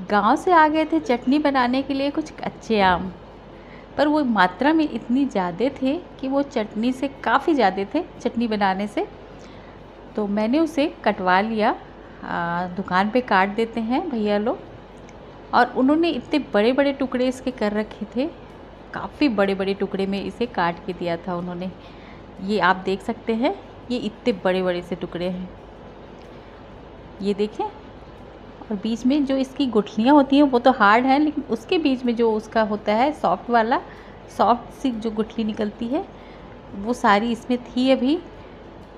गाँव से आ गए थे चटनी बनाने के लिए कुछ कच्चे आम। पर वो मात्रा में इतनी ज़्यादा थे कि वो चटनी से काफ़ी ज़्यादा थे चटनी बनाने से। तो मैंने उसे कटवा लिया। आ, दुकान पे काट देते हैं भैया लोग। और उन्होंने इतने बड़े बड़े टुकड़े इसके कर रखे थे। काफ़ी बड़े बड़े टुकड़े में इसे काट के दिया था उन्होंने। ये आप देख सकते हैं ये इतने बड़े बड़े से टुकड़े हैं। ये देखें और बीच में जो इसकी गुठलियाँ होती हैं, वो तो हार्ड है, लेकिन उसके बीच में जो उसका होता है सॉफ्ट वाला सॉफ्ट सी जो गुठली निकलती है, वो सारी इसमें थी अभी।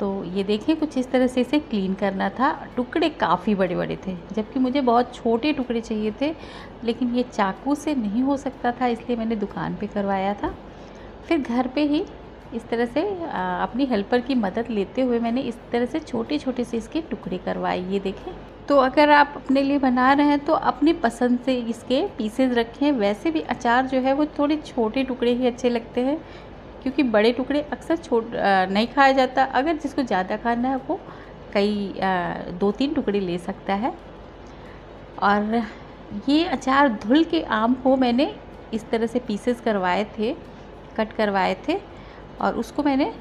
तो ये देखें, कुछ इस तरह से इसे क्लीन करना था। टुकड़े काफ़ी बड़े बड़े थे, जबकि मुझे बहुत छोटे टुकड़े चाहिए थे, लेकिन ये चाकू से नहीं हो सकता था, इसलिए मैंने दुकान पे करवाया था। फिर घर पे ही इस तरह से अपनी हेल्पर की मदद लेते हुए मैंने इस तरह से छोटे छोटे से इसके टुकड़े करवाए। ये देखें। तो अगर आप अपने लिए बना रहे हैं तो अपनी पसंद से इसके पीसेस रखें। वैसे भी अचार जो है, वो थोड़े छोटे टुकड़े ही अच्छे लगते हैं, क्योंकि बड़े टुकड़े अक्सर छोट नहीं खाया जाता। अगर जिसको ज़्यादा खाना है, वो कई दो तीन टुकड़े ले सकता है। और ये अचार धुल के आम को मैंने इस तरह से पीसेस करवाए थे कट करवाए थे, और उसको मैंने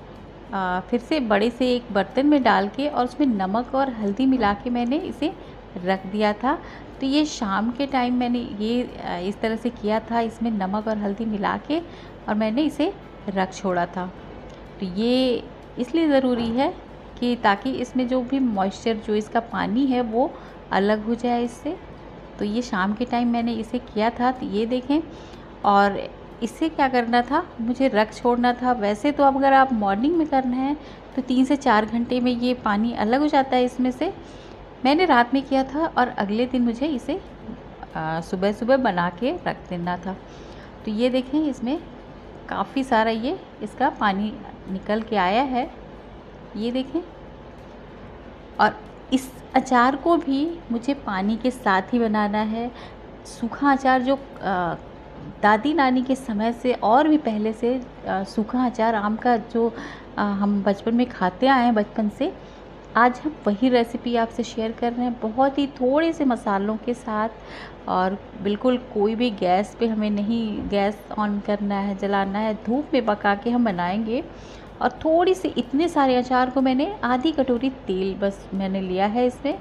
फिर से बड़े से एक बर्तन में डाल के और उसमें नमक और हल्दी मिला के मैंने इसे रख दिया था। तो ये शाम के टाइम मैंने ये इस तरह से किया था, इसमें नमक और हल्दी मिला के और मैंने इसे रख छोड़ा था। तो ये इसलिए ज़रूरी है कि ताकि इसमें जो भी मॉइस्चर जो इसका पानी है, वो अलग हो जाए इससे। तो ये शाम के टाइम मैंने इसे किया था तो ये देखें। और इससे क्या करना था? मुझे रख छोड़ना था। वैसे तो अब अगर आप मॉर्निंग में करना है तो तीन से चार घंटे में ये पानी अलग हो जाता है इसमें से। मैंने रात में किया था और अगले दिन मुझे इसे सुबह सुबह बना के रख देना था। तो ये देखें इसमें काफ़ी सारा ये इसका पानी निकल के आया है। ये देखें। और इस अचार को भी मुझे पानी के साथ ही बनाना है। सूखा अचार जो आ, दादी नानी के समय से और भी पहले से सूखा अचार, आम का जो हम बचपन में खाते आए हैं बचपन से, आज हम वही रेसिपी आपसे शेयर कर रहे हैं। बहुत ही थोड़े से मसालों के साथ और बिल्कुल कोई भी गैस पे हमें नहीं गैस ऑन करना है, जलाना है, धूप में पका के हम बनाएँगे। और थोड़ी सी इतने सारे अचार को मैंने आधी कटोरी तेल बस मैंने लिया है इसमें।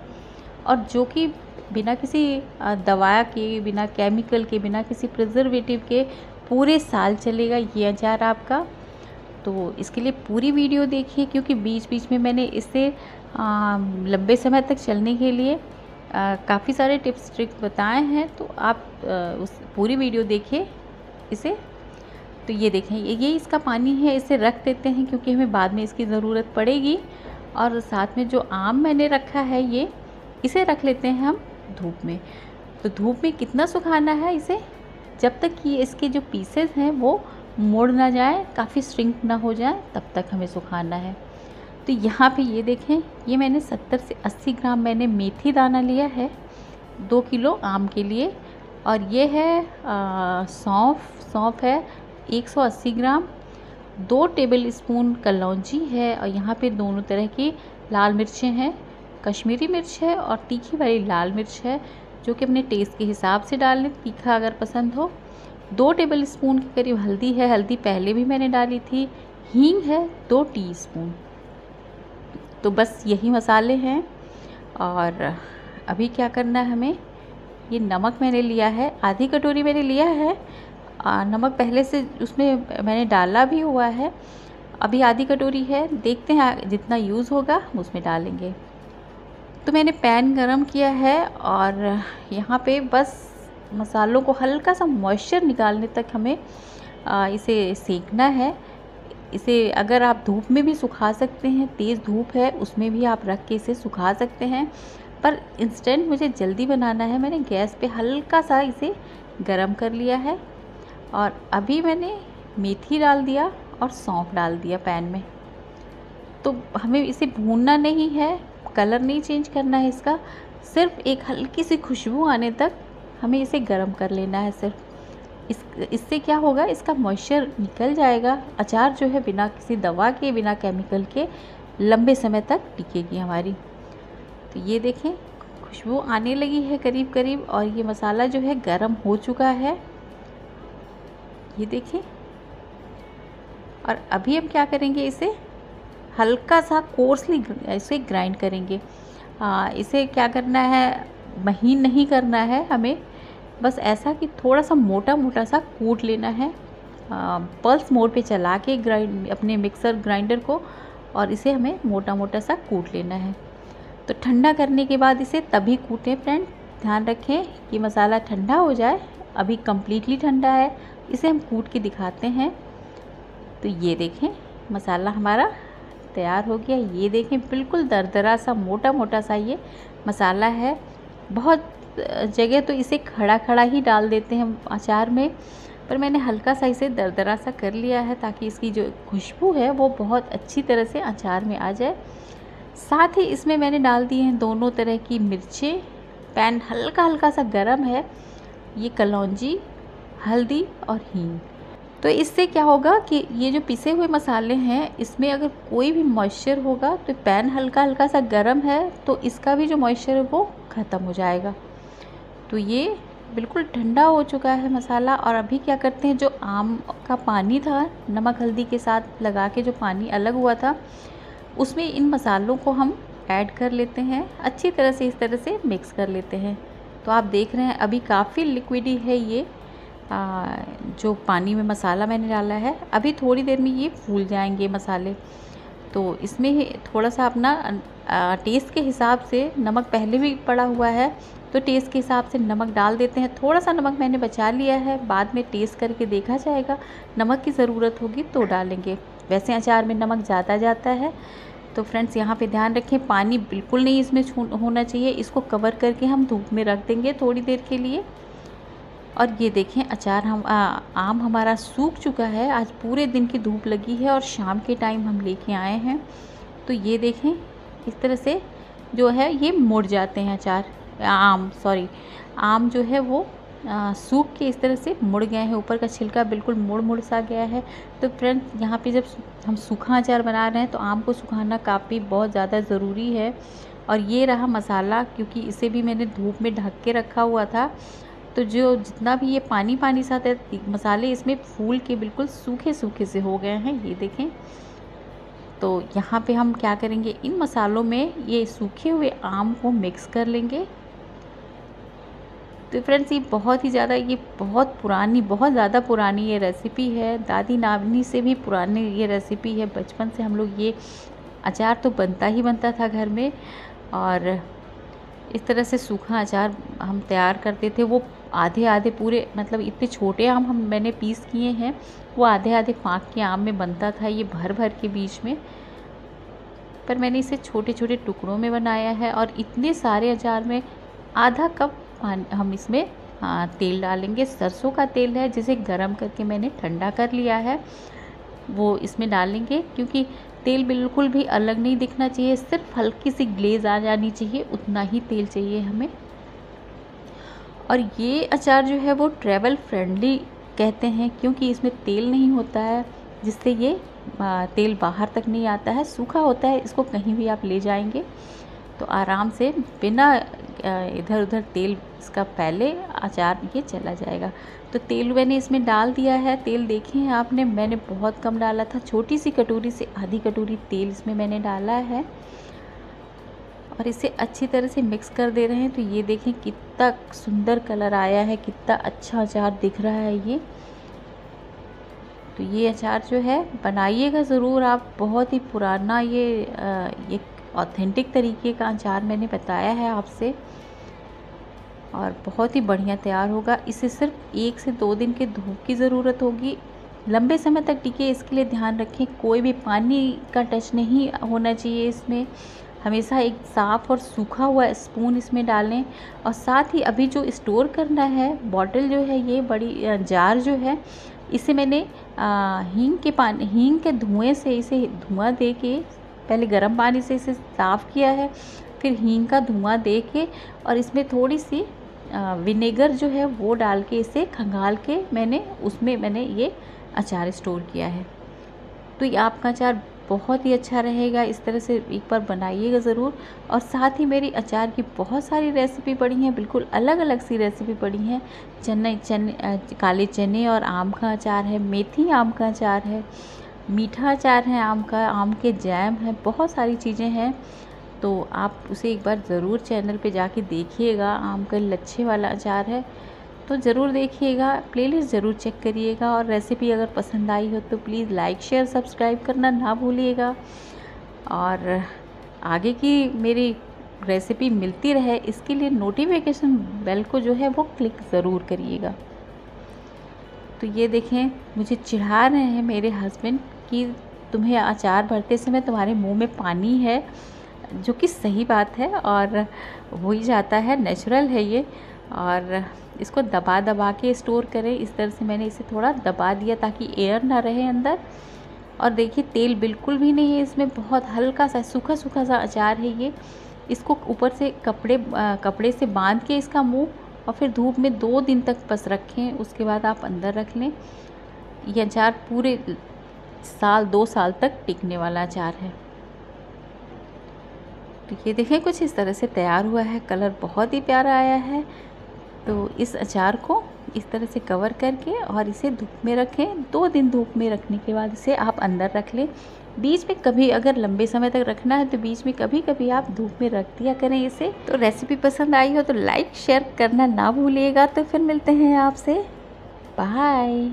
और जो कि बिना किसी दवा के बिना केमिकल के बिना किसी प्रिजर्वेटिव के पूरे साल चलेगा ये अचार आपका। तो इसके लिए पूरी वीडियो देखिए क्योंकि बीच बीच में मैंने इसे लंबे समय तक चलने के लिए काफ़ी सारे टिप्स ट्रिक्स बताए हैं। तो आप आ, उस पूरी वीडियो देखिए इसे। तो ये देखें ये इसका पानी है इसे रख देते हैं क्योंकि हमें बाद में इसकी ज़रूरत पड़ेगी। और साथ में जो आम मैंने रखा है ये इसे रख लेते हैं हम। धूप में। तो धूप में कितना सुखाना है इसे? जब तक कि इसके जो पीसेस हैं, वो मोड़ ना जाए, काफ़ी श्रिंक ना हो जाए, तब तक हमें सुखाना है। तो यहाँ पे ये देखें, ये मैंने 70 से 80 ग्राम मैंने मेथी दाना लिया है, दो किलो आम के लिए। और ये है सौंफ सौंफ है 180 ग्राम, दो टेबल स्पून कलौजी है और यहाँ पे दोनों तरह की लाल मिर्चें हैं। कश्मीरी मिर्च है और तीखी वाली लाल मिर्च है जो कि अपने टेस्ट के हिसाब से डाल लें तीखा अगर पसंद हो। दो टेबल स्पून के करीब हल्दी है हल्दी पहले भी मैंने डाली थी हींग है दो टीस्पून तो बस यही मसाले हैं और अभी क्या करना है हमें? ये नमक मैंने लिया है आधी कटोरी मैंने लिया है आ, नमक पहले से उसमें मैंने डाला भी हुआ है। अभी आधी कटोरी है देखते हैं जितना यूज़ होगा हम उसमें डालेंगे। तो मैंने पैन गरम किया है और यहाँ पे बस मसालों को हल्का सा मॉइस्चर निकालने तक हमें इसे सेकना है। इसे अगर आप धूप में भी सुखा सकते हैं, तेज़ धूप है, उसमें भी आप रख के इसे सुखा सकते हैं। पर इंस्टेंट मुझे जल्दी बनाना है, मैंने गैस पे हल्का सा इसे गरम कर लिया है और अभी मैंने मेथी डाल दिया और सौंफ डाल दिया पैन में। तो हमें इसे भूनना नहीं है कलर नहीं चेंज करना है इसका, सिर्फ़ एक हल्की सी खुशबू आने तक हमें इसे गर्म कर लेना है सिर्फ़। इस, इससे क्या होगा, इसका मॉइस्चर निकल जाएगा, अचार जो है बिना किसी दवा के, बिना केमिकल के, लंबे समय तक टिकेगी हमारी। तो ये देखें, खुशबू आने लगी है करीब करीब और ये मसाला जो है गर्म हो चुका है। ये देखिए और अभी हम क्या करेंगे इसे? हल्का सा कोर्सली इसे ग्राइंड करेंगे। आ, इसे क्या करना है? महीन नहीं करना है हमें। बस ऐसा कि थोड़ा सा मोटा मोटा सा कूट लेना है। पल्स मोड पे चला के ग्राइंड अपने मिक्सर ग्राइंडर को और इसे हमें मोटा मोटा सा कूट लेना है। तो ठंडा करने के बाद इसे तभी कूटें फ्रेंड ध्यान रखें कि मसाला ठंडा हो जाए अभी कम्प्लीटली ठंडा है। इसे हम कूट के दिखाते हैं। तो ये देखें मसाला हमारा तैयार हो गया। ये देखें, बिल्कुल दरदरा सा मोटा मोटा सा ये मसाला है। बहुत जगह तो इसे खड़ा खड़ा ही डाल देते हैं अचार में, पर मैंने हल्का सा इसे दरदरा सा कर लिया है ताकि इसकी जो खुशबू है, वो बहुत अच्छी तरह से अचार में आ जाए। साथ ही इसमें मैंने डाल दिए हैं दोनों तरह की मिर्चें। पैन हल्का हल्का सा गर्म है। ये कलौजी, हल्दी और हींग। तो इससे क्या होगा कि ये जो पिसे हुए मसाले हैं, इसमें अगर कोई भी मॉइस्चर होगा तो पैन हल्का हल्का सा गर्म है तो इसका भी जो मॉइस्चर है वो ख़त्म हो जाएगा। तो ये बिल्कुल ठंडा हो चुका है मसाला और अभी क्या करते हैं, जो आम का पानी था, नमक हल्दी के साथ लगा के जो पानी अलग हुआ था, उसमें इन मसालों को हम ऐड कर लेते हैं, अच्छी तरह से इस तरह से मिक्स कर लेते हैं। तो आप देख रहे हैं, अभी काफ़ी लिक्विडी है ये आ, जो पानी में मसाला मैंने डाला है अभी थोड़ी देर में ये फूल जाएँगे मसाले। तो इसमें थोड़ा सा अपना टेस्ट के हिसाब से नमक पहले भी पड़ा हुआ है तो टेस्ट के हिसाब से नमक डाल देते हैं। थोड़ा सा नमक मैंने बचा लिया है बाद में टेस्ट करके देखा जाएगा नमक की ज़रूरत होगी तो डालेंगे। वैसे अचार में नमक ज़्यादा जाता है तो फ्रेंड्स यहाँ पे ध्यान रखें पानी बिल्कुल नहीं इसमें होना चाहिए इसको कवर करके हम धूप में रख देंगे थोड़ी देर के लिए। और ये देखें अचार हम आ, आम हमारा सूख चुका है आज पूरे दिन की धूप लगी है और शाम के टाइम हम लेके आए हैं। तो ये देखें इस तरह से जो है ये मुड़ जाते हैं अचार आम सॉरी आम जो है वो सूख के इस तरह से मुड़ गए हैं। ऊपर का छिलका बिल्कुल मुड़ मुड़ सा गया है। तो फ्रेंड्स यहाँ पे जब हम सूखा अचार बना रहे हैं तो आम को सुखाना काफ़ी बहुत ज़्यादा ज़रूरी है। और ये रहा मसाला क्योंकि इसे भी मैंने धूप में ढक के रखा हुआ था। तो जो जितना भी ये पानी पानी सा था मसाले इसमें फूल के बिल्कुल सूखे सूखे से हो गए हैं, ये देखें। तो यहाँ पे हम क्या करेंगे, इन मसालों में ये सूखे हुए आम को मिक्स कर लेंगे। तो फ्रेंड्स ये बहुत ही ज़्यादा, ये बहुत पुरानी, बहुत ज़्यादा पुरानी ये रेसिपी है। दादी नावनी से भी पुरानी ये रेसिपी है। बचपन से हम लोग ये अचार तो बनता ही बनता था घर में। और इस तरह से सूखा अचार हम तैयार करते थे। वो आधे आधे पूरे मतलब इतने छोटे आम हम, मैंने पीस किए हैं, वो आधे आधे फाँक के आम में बनता था ये भर भर के बीच में। पर मैंने इसे छोटे छोटे टुकड़ों में बनाया है और इतने सारे अचार में आधा कप हम इसमें तेल डालेंगे। सरसों का तेल है, जिसे गरम करके मैंने ठंडा कर लिया है, वो इसमें डालेंगे क्योंकि तेल बिल्कुल भी अलग नहीं दिखना चाहिए, सिर्फ़ हल्की सी ग्लेज आ जानी चाहिए, उतना ही तेल चाहिए हमें। और ये अचार जो है वो ट्रैवल फ्रेंडली कहते हैं, क्योंकि इसमें तेल नहीं होता है, जिससे ये तेल बाहर तक नहीं आता है, सूखा होता है, इसको कहीं भी आप ले जाएँगे। तो आराम से बिना इधर उधर तेल इसका पहले अचार ये चला जाएगा। तो तेल मैंने इसमें डाल दिया है, तेल देखे हैं आपने, मैंने बहुत कम डाला था, छोटी सी कटोरी से आधी कटोरी तेल इसमें मैंने डाला है। और इसे अच्छी तरह से मिक्स कर दे रहे हैं। तो ये देखें कितना सुंदर कलर आया है, कितना अच्छा अचार दिख रहा है ये। तो ये अचार जो है, बनाइएगा ज़रूर आप। बहुत ही पुराना ये ये ऑथेंटिक तरीके का अचार मैंने बताया है आपसे। और बहुत ही बढ़िया तैयार होगा। इसे सिर्फ़ एक से दो दिन के धूप की ज़रूरत होगी। लंबे समय तक टिके इसके लिए ध्यान रखें, कोई भी पानी का टच नहीं होना चाहिए इसमें। हमेशा एक साफ़ और सूखा हुआ स्पून इसमें डालें और साथ ही अभी जो स्टोर करना है बॉटल जो है, ये बड़ी जार जो है, इसे मैंने हींग के पानी, हींग के धुएँ से इसे धुआँ दे के पहले गर्म पानी से इसे साफ़ किया है, फिर हींग का धुआँ दे के और इसमें थोड़ी सी विनेगर जो है वो डाल के इसे खंगाल के मैंने, उसमें मैंने ये अचार स्टोर किया है। तो ये आपका अचार बहुत ही अच्छा रहेगा। इस तरह से एक बार बनाइएगा ज़रूर। और साथ ही मेरी अचार की बहुत सारी रेसिपी पड़ी हैं, बिल्कुल अलग अलग सी रेसिपी पड़ी हैं। चने चने काले चने और आम का अचार है, मेथी आम का अचार है, मीठा अचार है आम का, आम के जैम है, बहुत सारी चीज़ें हैं। तो आप उसे एक बार ज़रूर चैनल पे जाके देखिएगा, आम का लच्छे वाला अचार है। तो ज़रूर देखिएगा प्लेलिस्ट ज़रूर चेक करिएगा और रेसिपी अगर पसंद आई हो तो प्लीज़ लाइक शेयर सब्सक्राइब करना ना भूलिएगा। और आगे की मेरी रेसिपी मिलती रहे, इसके लिए नोटिफिकेशन बेल को जो है वो क्लिक ज़रूर करिएगा। तो ये देखें, मुझे चिढ़ा रहे हैं मेरे हस्बैंड कि तुम्हें अचार भरते समय तुम्हारे मुँह में पानी है, जो कि सही बात है और हो ही जाता है नेचुरल है ये। और इसको दबा दबा के स्टोर करें। इस तरह से मैंने इसे थोड़ा दबा दिया ताकि एयर ना रहे अंदर। और देखिए तेल बिल्कुल भी नहीं है इसमें। बहुत हल्का सा सूखा सूखा सा अचार है ये। इसको ऊपर से कपड़े आ, कपड़े से बाँध के इसका मुँह और फिर धूप में दो दिन तक बस रखें। उसके बाद आप अंदर रख लें। ये अचार पूरे साल दो साल तक टिकने वाला अचार है। तो ये देखें कुछ इस तरह से तैयार हुआ है। कलर बहुत ही प्यारा आया है। तो इस अचार को इस तरह से कवर करके और इसे धूप में रखें। दो दिन धूप में रखने के बाद इसे आप अंदर रख लें। बीच में कभी अगर लंबे समय तक रखना है तो बीच में कभी कभी आप धूप में रख दिया करें इसे। तो रेसिपी पसंद आई हो तो लाइक शेयर करना ना भूलिएगा। तो फिर मिलते हैं आपसे। बाय